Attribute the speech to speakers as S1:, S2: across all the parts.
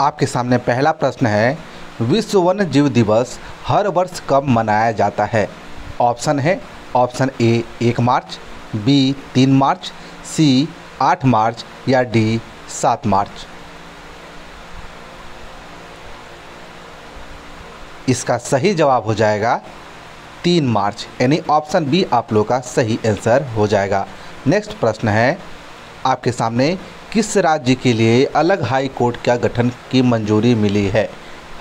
S1: आपके सामने पहला प्रश्न है, विश्व वन्य जीव दिवस हर वर्ष कब मनाया जाता है? ऑप्शन है, ऑप्शन ए, एक मार्च, बी, तीन मार्च, सी, आठ मार्च, या डी, सात मार्च। इसका सही जवाब हो जाएगा, तीन मार्च। यानी ऑप्शन बी आप लोग का सही आंसर हो जाएगा। नेक्स्ट प्रश्न है, आपके सामने किस राज्य के लिए अलग हाई कोर्ट का गठन की मंजूरी मिली है?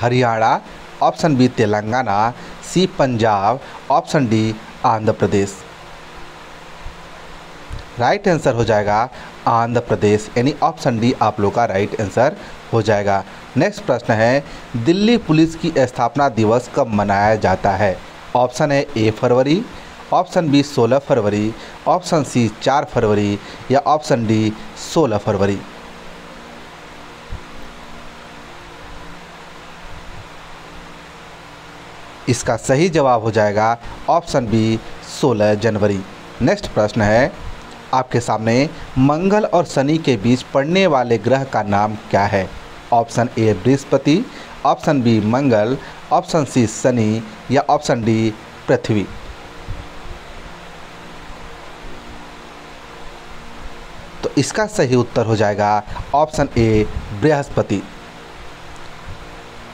S1: Haryana, option B Telangana, C Punjab, option D Andhra Pradesh. Right answer हो जाएगा आंध्र प्रदेश, यानी ऑप्शन डी आप लोग का राइट आंसर हो जाएगा। नेक्स्ट प्रश्न है, दिल्ली पुलिस की स्थापना दिवस कब मनाया जाता है? ऑप्शन है ए फरवरी ऑप्शन बी 16 फरवरी, ऑप्शन सी 4 फरवरी या ऑप्शन डी 16 फरवरी। इसका सही जवाब हो जाएगा ऑप्शन बी 16 जनवरी। नेक्स्ट प्रश्न है, आपके सामने मंगल और शनि के बीच पड़ने वाले ग्रह का नाम क्या है? Option A Brihaspati, option B Mangal, option C Shani या ऑप्शन डी पृथ्वी। इसका सही उत्तर हो जाएगा ऑप्शन ए, बृहस्पति।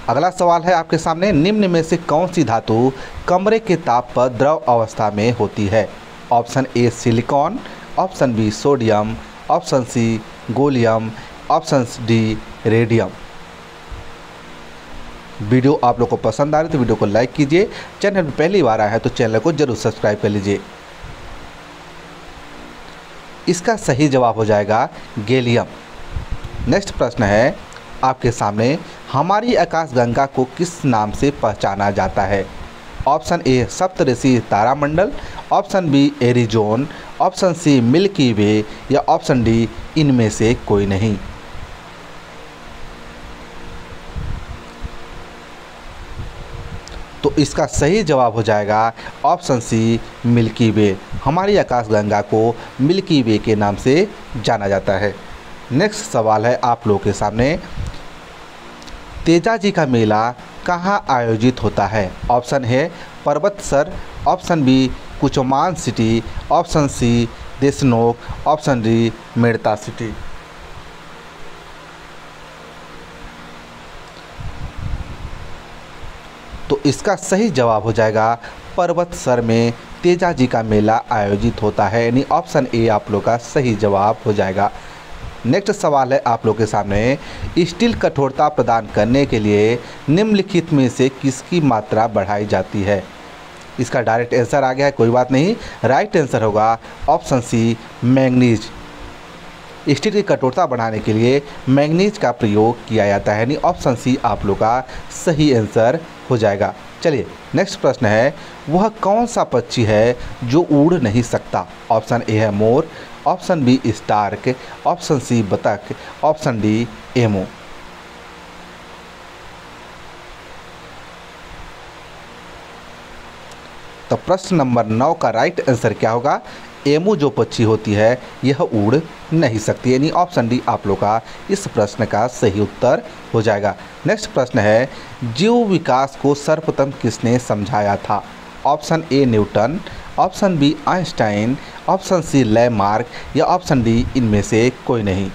S1: अगला सवाल है आपके सामने, निम्न में से कौन सी धातु कमरे के ताप पर द्रव अवस्था में होती है? Option A, silicon, option B, sodium, option C, gallium, option D, radium. Video आप लोग को पसंद आ रही तो वीडियो को लाइक कीजिए। चैनल पर पहली बार आया है तो चैनल को ज़रूर सब्सक्राइब कर लीजिए। इसका सही जवाब हो जाएगा गैलियम। नेक्स्ट प्रश्न है, आपके सामने हमारी आकाशगंगा को किस नाम से पहचाना जाता है? ऑप्शन ए, सप्तऋषि तारामंडल, ऑप्शन बी, एरिजोन, ऑप्शन सी, मिल्की वे, या ऑप्शन डी, इनमें से कोई नहीं। तो इसका सही जवाब हो जाएगा ऑप्शन सी, मिल्की वे। हमारी आकाशगंगा को मिल्की वे के नाम से जाना जाता है। नेक्स्ट सवाल है आप लोगों के सामने। तेजा जी का मेला कहाँ आयोजित होता है? ऑप्शन है Parbatsar option B, Kuchaman City, option C, Deshnok, option D, Merta City. तो इसका सही जवाब हो जाएगा पर्वतसर में तेजा जी का मेला आयोजित होता है। यानी ऑप्शन ए आप लोग का सही जवाब हो जाएगा। नेक्स्ट सवाल है आप लोग के सामने। स्टील कठोरता प्रदान करने के लिए निम्नलिखित में से किसकी मात्रा बढ़ाई जाती है? इसका डायरेक्ट आंसर आ गया है, कोई बात नहीं। राइट आंसर होगा ऑप्शन सी मैंगनीज स्टील की कठोरता बढ़ाने के लिए मैंगनीज का प्रयोग किया जाता है। यानी ऑप्शन सी आप लोग का सही आंसर हो जाएगा। चलिए नेक्स्ट प्रश्न है, वह कौन सा पक्षी है जो उड़ नहीं सकता? ऑप्शन ए है मोर option B stork option C बतख ऑप्शन डी एमो तो प्रश्न नंबर नौ का राइट आंसर क्या होगा? एमू जो पक्षी होती है, यह उड़ नहीं सकती। यानी ऑप्शन डी आप लोग का इस प्रश्न का सही उत्तर हो जाएगा। नेक्स्ट प्रश्न है, जीव विकास को सर्वप्रथम किसने समझाया था? Option A Newton option B Einstein option C Lamarck या ऑप्शन डी इनमें से कोई नहीं।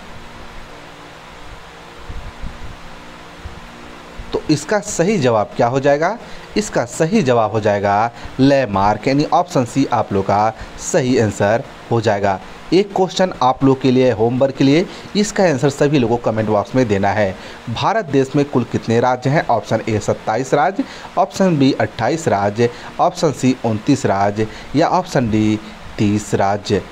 S1: तो इसका सही जवाब क्या हो जाएगा? इसका सही जवाब हो जाएगा लैमार्क यानी ऑप्शन सी आप लोग का सही आंसर हो जाएगा। एक क्वेश्चन आप लोग के लिए, होमवर्क के लिए, इसका आंसर सभी लोगों को कमेंट बॉक्स में देना है। भारत देश में कुल कितने राज्य हैं? ऑप्शन ए सत्ताईस राज्य, ऑप्शन बी अट्ठाईस राज्य, ऑप्शन सी उनतीस राज्य या ऑप्शन डी तीस राज्य।